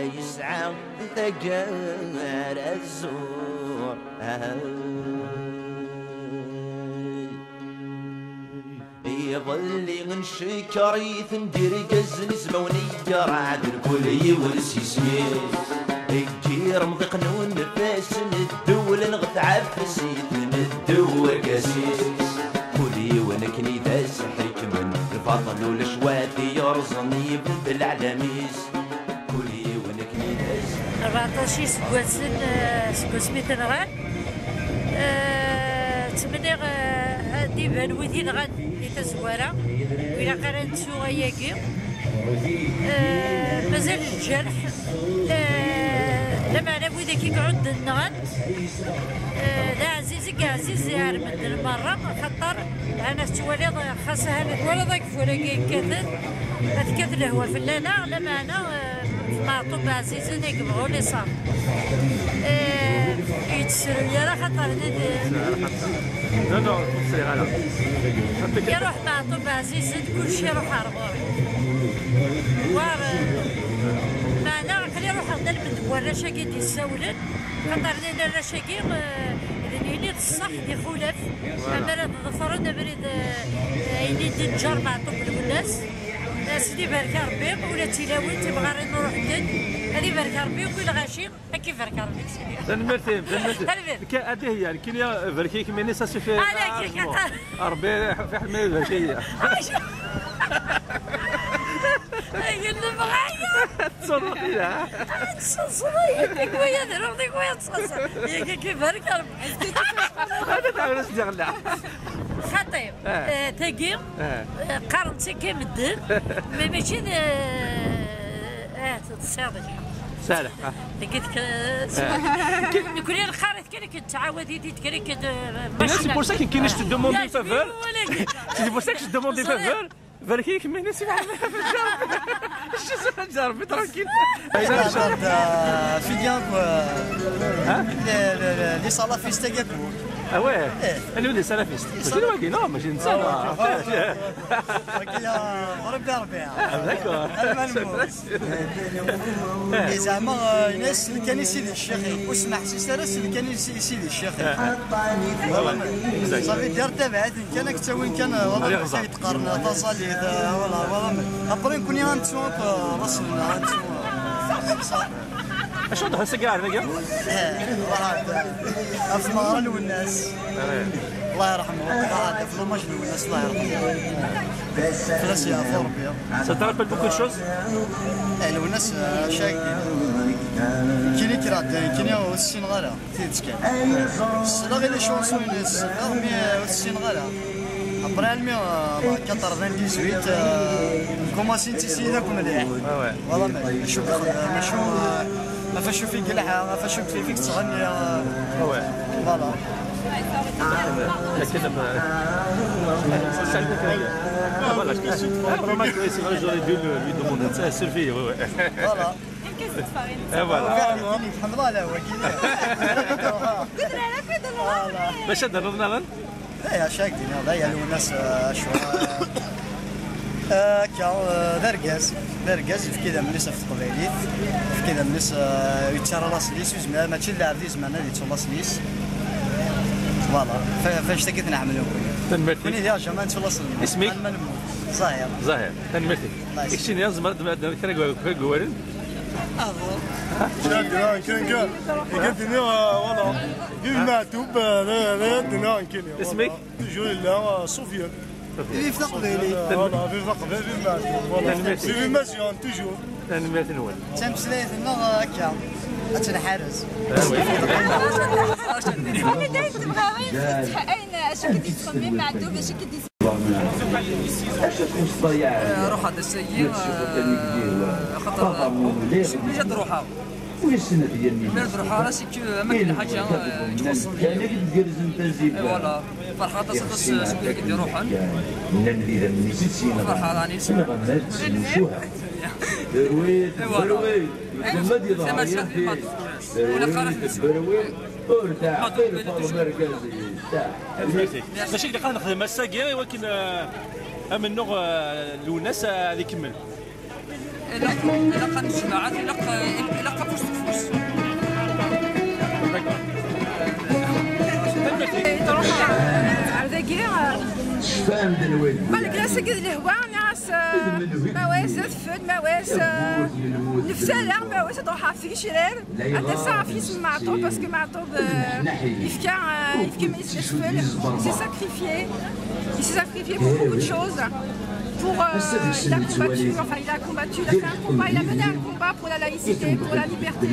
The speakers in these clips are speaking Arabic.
يسعى ثجار الزور. يظل نشكر يثندر قز نسمة ونيجر عاد الكل يورس يسمير. الجير مضيق نون نفاس ندول نغث عفس ندور قاسيس كلي ونكني داس حكمن الفضل والشواتي يرزني يبدل 14 سكواسن سكواسمي تنغان تمنيغ هادي بانويتي نغان اللي تزوارا وإلا قرا نتسو غياكي. مازال الجرح. لما على بويدا يقعد نغان لا عزيزي كعزيز يعرف من المرة. خطر أنا توالي خاصة أنا توالي ضاك فورا كاثر أتكاثر هو فلانة لما أنا معطوب عزيزي نيك بغو لي صار يتسرو لي راه خاطر. يروح معطوب عزيز كلشي يروح عربوري وار معنا خلي يروح عندنا المدوى الرشاقي دي السولن خاطر لنا الرشاقي هني الصح دي خلاف راه ظفرنا بريد عيني دي الجار معطوب الناس سيدي بارك ربي ولا تلاوي تبغى دن هذه بارك ربي وكل غاشي كيف بارك ربي. تنمرتي تنمرتي هذه هي يعني كاين يا فركيك مني سا سوفي ربي في حماية هي. اللي بغايا تصرفي لها تصصري ديك ويا دروغ ديك ويا ربي. هذا تعمل اش خطيب. ماشي آه تصادق سالح لقيت كل الخارج كان كتعاود يديت كان كت سي بور سا كاين je te demande des faveurs C'est pour ça que je te demande des faveurs. فركيك مني سي شو جربي ترانكيل. في ديالك لي صالافيست كاكو آه واه أنا ولي سلفيست ماشي واقي نو ماشي انسان ربي ربي داكور زعما ناس كان يسيدي الشيخ ناس اللي كان يسيدي الشيخ صافي دار تبعات كان كتا وين كان والله. يتقارن تصاليد والله والله ابري نكون غنتسوق راسنا غنتسوق شو دخل سكار نقا في المغرب والناس. الله يرحمه. هذا في المجد والناس الله يرحمه. فلاس يا فوربيا Ça te rappelle beaucoup de choses الوناس شاكين كيني كرات كيني والسين غالا تيتسكن السلا غير لي شونسون الناس مي والسين غالا ابري علمي 98 كوماسي تيسي ذاك مليح آه واه والله ما شوف ما شو ما فاش في قلعه ما فاش في فيك تغني آه. واه. فوالا. لكن Voilà, je suis vraiment c'est vrai, j'aurais dû lui demander ça, Et voilà. يا هذا يا الناس شو آه، كا آه، درقاز درقاز في كذا من في القبيليت في كذا من لسه يتشارى لاس ليس وزمان ماشي اللاعب دي زمان اللي تشو لاس ليس فوالا فاش تكيت نعمل كوني تنمرتي ديال جمال تشو لاس اسمك؟ زاهر زاهر. تنمرتي الله يسلمك. اكشن يا زمر كان قوارن كان كان كان كان الدنيا والله. كيف الدنيا كاين اسمك؟ تجول لا سفيان اللي في القبيليت والله في القبيل في معتوب والله تنميتي. في مزيان تجور تنمية نول تمسليت النغ هكا اتنحرز راني داير تبغى اين اش تصمم السيء خاطر جات روحها ويسنة ديال مال روحها راسك ما كاين حاجة تخصني كان تجرز انتنسيف إي فوالا. فرحة تصدس سكون كدي روحا نندي من سينا فرحة راني. سنة غمات نشوها درويت درويت ما دي ما ولا قرأت درويت ورتاح في المركزي تاع ماشي اللي قاعد نخدم الساقيه ولكن آه، من نوع آه، الوناس آه، اللي يكمل الا الا قد جماعات الا الا فوس فوس تروح على كير فاهم درويت بالك سكد الهواء ناس مواس تفد مواس نفسها مواس تروح في شرير أنت ساعه في اسم معطوب باسكو معطوب يفكا يفكا ما pour euh, il a combattu enfin il a combattu il a fait un combat il a mené un combat pour la laïcité pour la liberté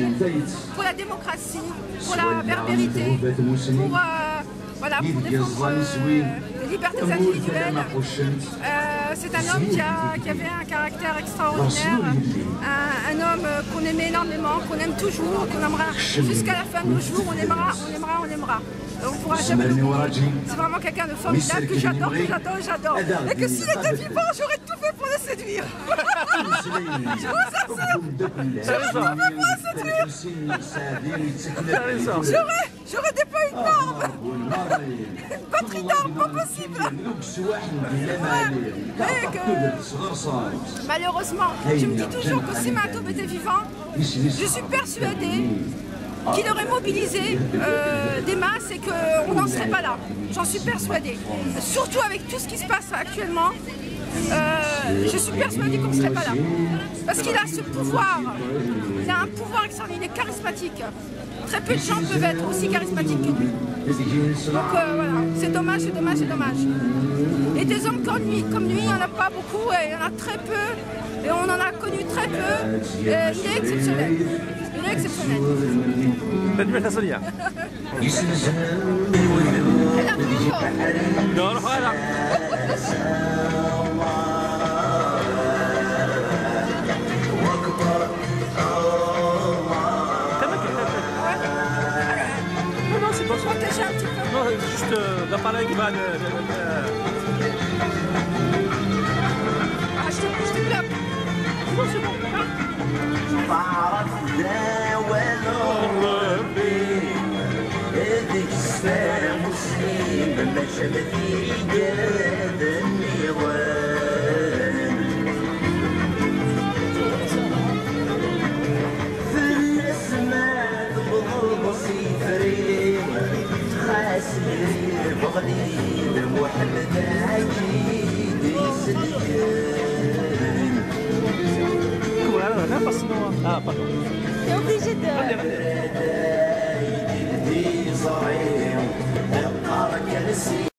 pour la démocratie pour la berbérité pour euh, voilà pour défendre euh, les libertés individuelles. c'est un homme qui, a, qui avait un caractère extraordinaire, un, qu'on aimait énormément, qu'on aime toujours, qu'on aimera jusqu'à la fin de nos jours, on aimera, on aimera, on aimera. Euh, On pourra jamais. C'est vraiment quelqu'un de formidable que j'adore, que j'adore, j'adore. Et que s'il était vivant, j'aurais tout fait pour séduire. Je vous assure, j'aurais, j'aurais des pas une arme, une pas possible. Malheureusement, je me dis toujours que si Matoub était vivant, je suis persuadée qu'il aurait mobilisé euh, des masses et qu'on n'en serait pas là. J'en suis persuadée. Surtout avec tout ce qui se passe actuellement, euh, euh, je suis persuadée qu'on ne serait pas là. Parce qu'il a ce pouvoir, il a un pouvoir extraordinaire, il est charismatique. Très peu de gens peuvent être aussi charismatiques que lui. Donc euh, voilà, c'est dommage, c'est dommage, c'est dommage. Et des hommes comme lui, comme lui, il n'y en a pas beaucoup, et il y en a très peu, et on en a connu très peu. Et il est exceptionnel. Il est exceptionnel. Sonia. non, non, voilà. Protéger un petit peu. Non, juste euh, l'appareil qui va le- Ah, je te, je te bloque. Non, c'est bon. بعرف داول ربي هذيك السنة مسلم ما شافت إيجاد بغديد محمد القرى كنسي